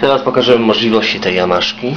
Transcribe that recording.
Teraz pokażemy możliwości tej jamaszki.